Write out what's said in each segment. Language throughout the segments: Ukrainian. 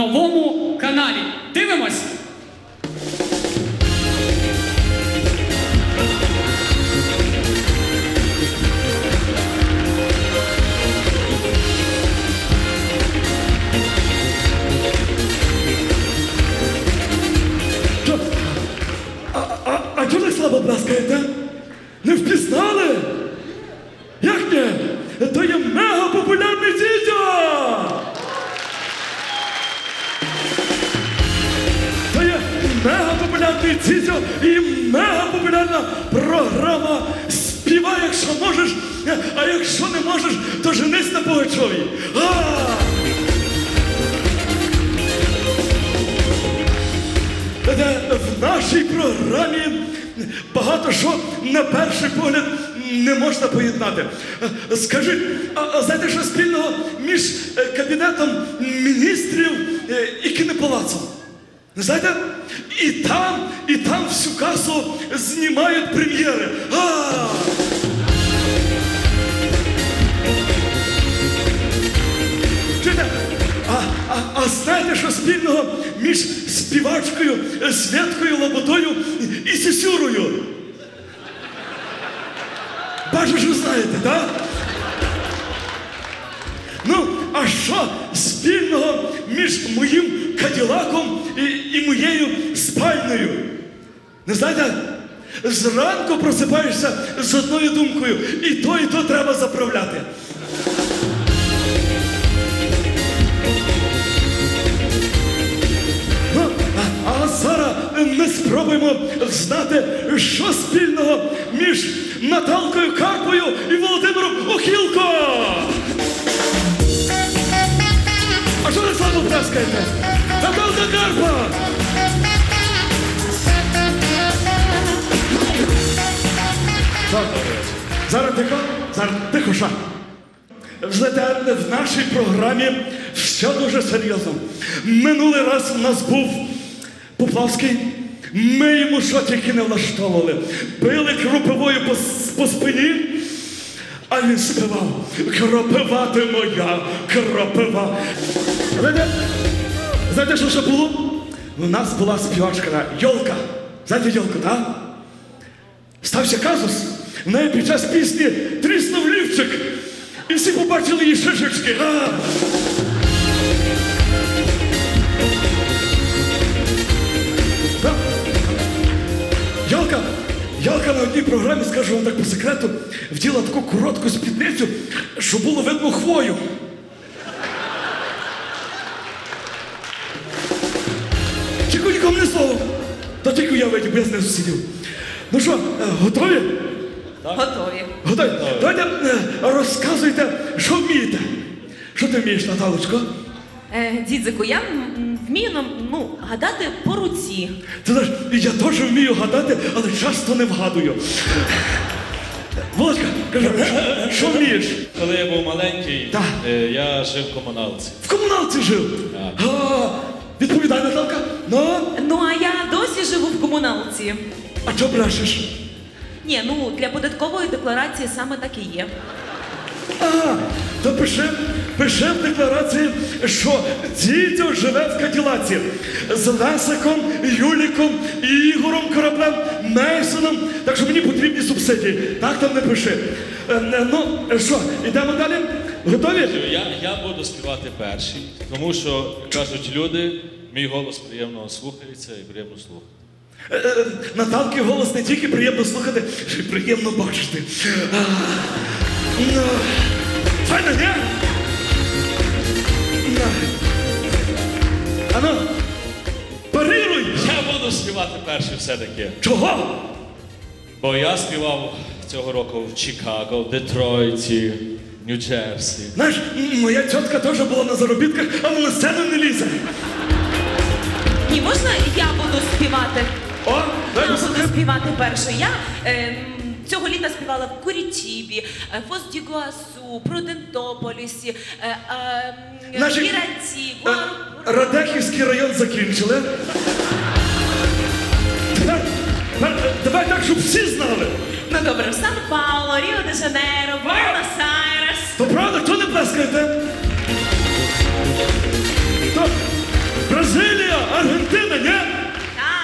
новому каналі. Дивимось! Популярний і мега популярна програма Співай, якщо можеш, а якщо не можеш, то женись на! Де в нашій програмі багато що на перший погляд не можна поєднати. Скажіть, а, а знаєте, що спільного між е, кабінетом міністрів е, і кінопалацом? Не знаєте? І там, і там всю касу знімають прем'єри. А! Чуєте? А, а, а знаєте, що спільного між співачкою е, Святкою Лоботою і Сісюрою? Бачу, що знаєте, так? Ну, а що спільного між моїм каділаком і, і моєю спальнею? Не знаєте? Зранку просипаєшся з одною думкою, і то, і то треба заправляти. Ну, а, а зараз ми спробуємо знати, що спільного між Наталкою Карпою і Володимиром Охілко. Що ви слабо Карпа! Зараз тихо, зараз тихо, ша. Знаєте, в нашій програмі все дуже серйозно. Минулий раз у нас був Поплавський. Ми йому що тільки не влаштовували. Били кропивою по, по спині, а він співав. Кропива ти моя, кропива. Знаєте, що ще було? У нас була співачка Йолка. Знаєте Йолку, так? Стався казус. В неї під час пісні тріснув лівчик. І всі побачили її шишечки. А! На одній програмі, скажу вам так по секрету, вділа таку коротку спідницю, що було видно хвою. Тільки нікому не слово. Та тільки я видів, бо я знизу сидів. Ну що, е, готові? Готові. Готові? Давайте е, розказуйте, що вмієте. Що ти вмієш, Наталочко? Е, дідзику, я вмію ну, ну, гадати по руці. Ти знаєш, я теж вмію гадати, але часто не вгадую. Володька, кажи, що, що вмієш? Коли я був маленький, Так. е, я жив в комуналці. В комуналці жив. Так. А, відповідай, Наталка. Ну, Ну, а я досі живу в комуналці. а чого брешеш? Ні, ну для податкової декларації саме так і є. А, то пиши, пиши в декларації, що дідьо живе в Каділаці з Лесиком, Юліком, Ігорем Кораблем, Мейсоном. Так що мені потрібні субсидії. Так там не пиши. Е, е, ну, що, йдемо далі? Готові? Я, я буду співати перший, тому що кажуть люди, мій голос приємно слухається і приємно слухати. Е, е, Наталки голос не тільки приємно слухати, ще й приємно бачити. Ану, парируй! Я буду співати перший все-таки. Чого? Бо я співав цього року в Чикаго, в Детройті, Нью-Джерсі. Знаєш, моя тітка теж була на заробітках, а на сцену не лізе. Ні, можна я буду співати? О, Я буду співати першою. Я е, цього літа співала в Курітібі, е, Фос-Дігуасу, Прудентополісі, е, е, Наші- Міранці, Е, Радехівський район закінчили. Тепер, тепер, е, давай так, щоб всі знали. Ну добре, в Сан-Пауло, Ріо-де-Жанейро, Буенос-Айрес. То правда, хто не плескаєте? То, Аргентина, ні?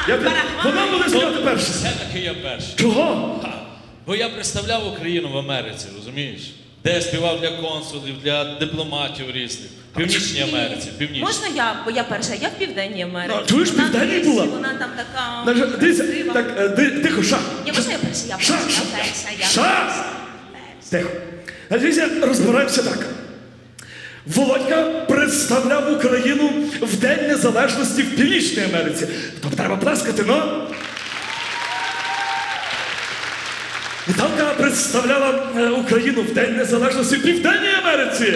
Так, Парагвай. вона буде співати перша. Все-таки я перший. Чого? Бо я представляв Україну в Америці, розумієш? Де я співав для консулів, для дипломатів різних. В Північній Америці, Північній. Можна я, бо я перша, я в Південній Америці. А, чуєш, в Вона Південній була? Вона там така Значить, Дивіться, красива. так, е, ди- тихо, ша. Ні, можна я перша, я Ша, перша, ша, я перша, я ша. Тихо. Значить, дивіться, розбираємося так. Володька представляв Україну в День Незалежності в Північній Америці. Тобто треба плескати, ну? Наталка представляла е, Україну в День Незалежності в Південній Америці.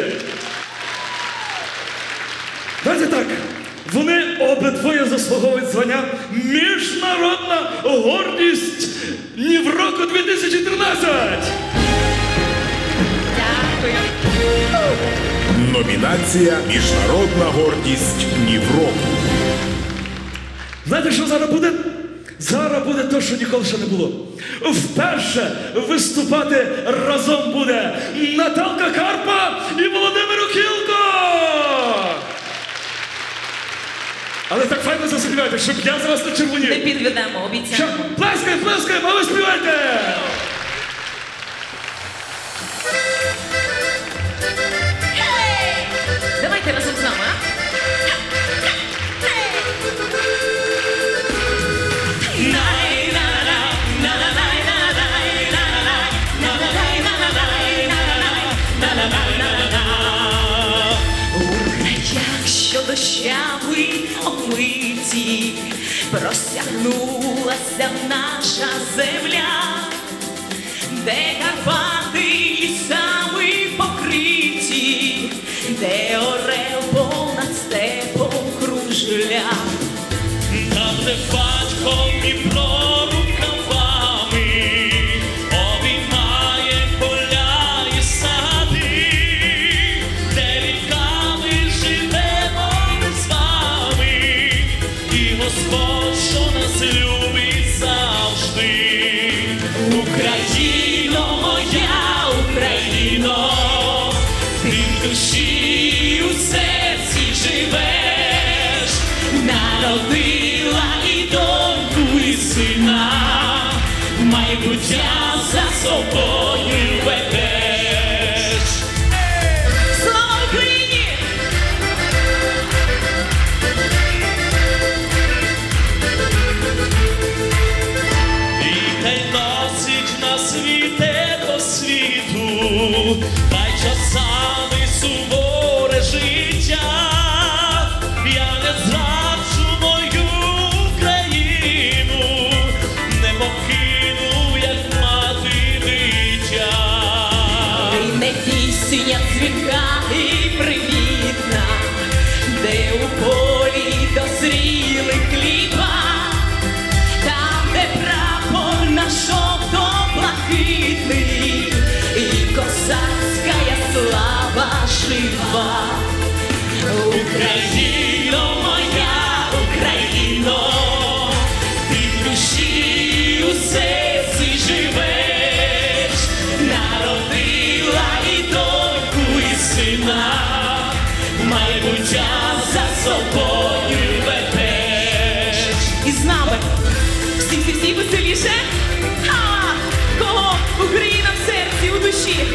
Давайте так. Вони обидвоє заслуговують звання Міжнародна гордість Нівроку 2013. Дякую. Номінація Міжнародна гордість Нівроку. Знаєте, що зараз буде? Зараз буде те, що ніколи ще не було. Вперше виступати разом буде Наталка Карпа і Володимир Ухілко! Але так файно заспівайте, щоб я за вас червоні. Не підведемо, обіцяємо. Плескай, плескай, а ви співайте! Дощами омиті, простягнулася наша земля, де Карпати слава жива. Україно, моя Україно, ти в душі у серці живеш, народила і доньку, і сина, майбуття за собою ведеш. І з нами всі всі всі веселіше. А кого Україна в серці у душі?